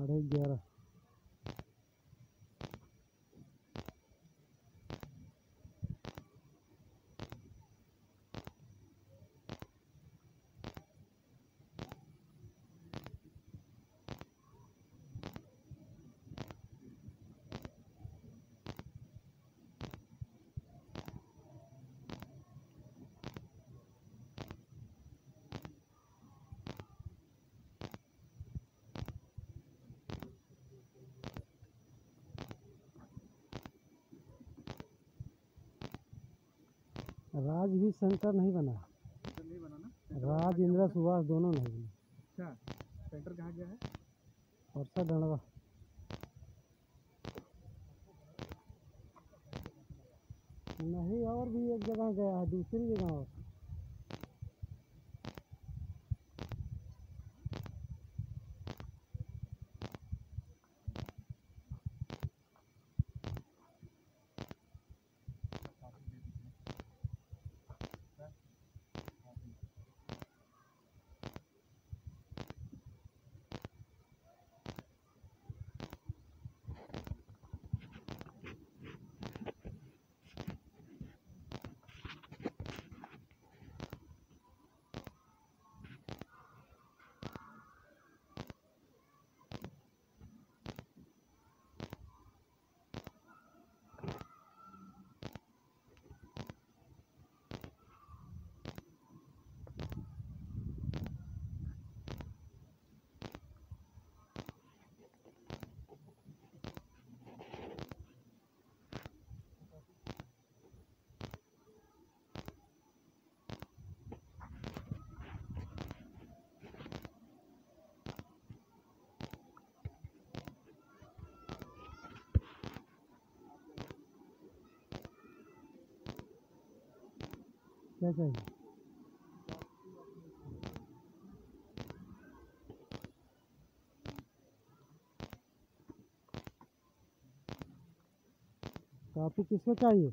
Maranguera. राज भी centre नहीं बना। सेंटर नहीं बना ना? राज इंदिरा सुभाष दोनों नहीं बने। अच्छा सेंटर कहाँ गया है? परसा डंडवा। नहीं और भी एक जगह गया है दूसरी जगह और। क्या चाहिए? कॉपी किसको चाहिए?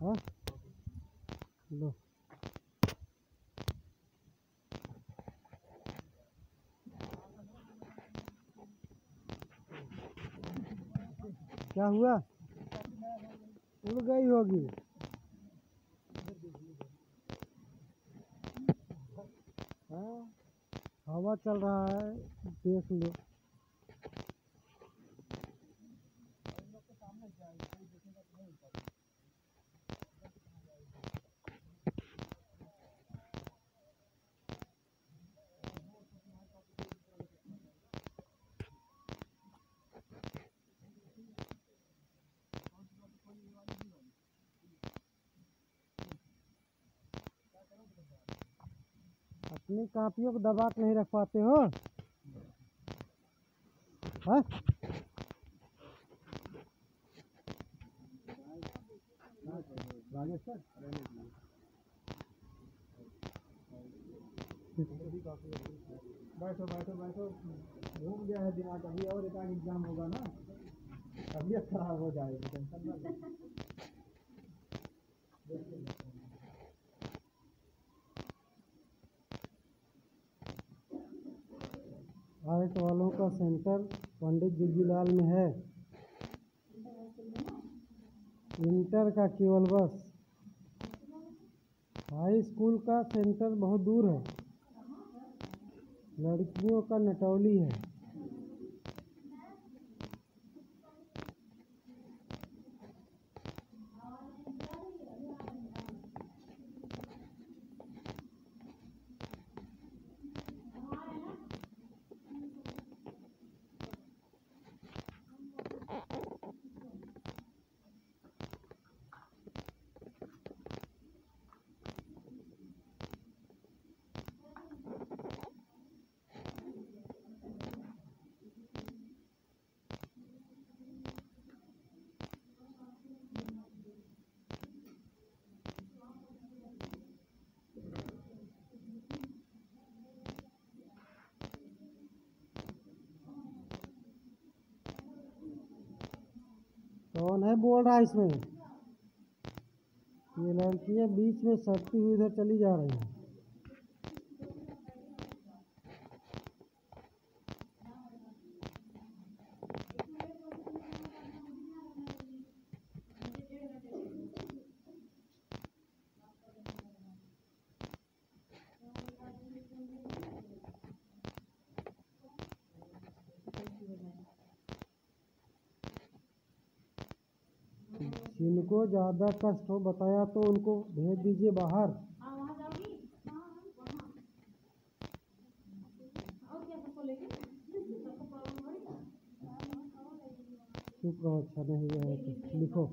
हाँ? लो। क्या हुआ? गई होगी। हाँ हवा चल रहा है देख लो। अपनी कापियों को दबा नहीं रख पाते हो? हाँ? बैठो बैठो बैठो। घूम गया है दिमाग, अभी और एक आध एग्ज़ाम होगा ना। तबीयत खराब हो जाएगी, टेंशन ना लो। आर्ट वालों का सेंटर पंडित जुगीलाल में है। इंटर का केवल बस। हाई स्कूल का सेंटर बहुत दूर है। लड़कियों का नटौली है। कौन है बोल रहा है इसमें? ये लड़की है, बीच में सटती हुई इधर चली जा रही हैं। जिनको ज़्यादा कष्ट हो, बताया तो उनको, भेज दीजिए बाहर। चुप अच्छा नहीं है तो लिखो।